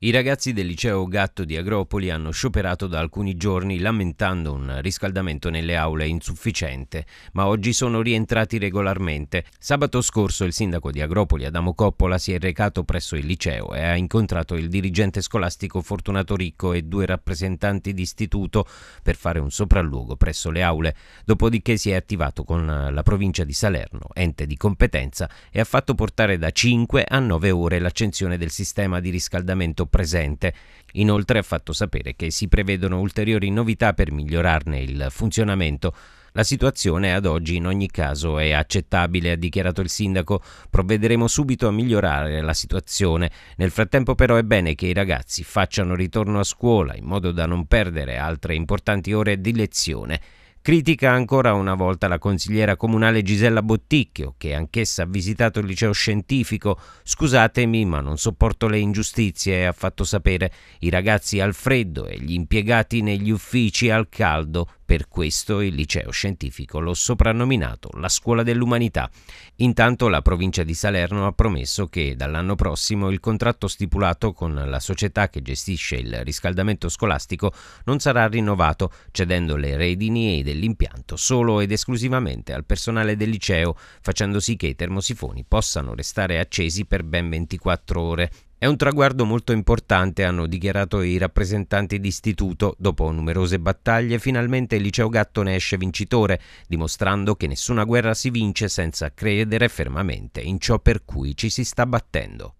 I ragazzi del liceo Gatto di Agropoli hanno scioperato da alcuni giorni lamentando un riscaldamento nelle aule insufficiente, ma oggi sono rientrati regolarmente. Sabato scorso il sindaco di Agropoli Adamo Coppola si è recato presso il liceo e ha incontrato il dirigente scolastico Fortunato Ricco e due rappresentanti d'istituto per fare un sopralluogo presso le aule, dopodiché si è attivato con la provincia di Salerno, ente di competenza, e ha fatto portare da 5 a 9 ore l'accensione del sistema di riscaldamento presente. Inoltre ha fatto sapere che si prevedono ulteriori novità per migliorarne il funzionamento. La situazione ad oggi in ogni caso è accettabile, ha dichiarato il sindaco. Provvederemo subito a migliorare la situazione. Nel frattempo però è bene che i ragazzi facciano ritorno a scuola in modo da non perdere altre importanti ore di lezione. Critica ancora una volta la consigliera comunale Gisella Botticchio, che anch'essa ha visitato il liceo scientifico. Scusatemi, ma non sopporto le ingiustizie, ha fatto sapere. I ragazzi al freddo e gli impiegati negli uffici al caldo per questo il liceo scientifico l'ho soprannominato la scuola dell'umanità. Intanto la provincia di Salerno ha promesso che dall'anno prossimo il contratto stipulato con la società che gestisce il riscaldamento scolastico non sarà rinnovato, cedendo le redini dell'impianto solo ed esclusivamente al personale del liceo, facendo sì che i termosifoni possano restare accesi per ben 24 ore. È un traguardo molto importante, hanno dichiarato i rappresentanti d'istituto. Dopo numerose battaglie, finalmente il liceo Gatto ne esce vincitore, dimostrando che nessuna guerra si vince senza credere fermamente in ciò per cui ci si sta battendo.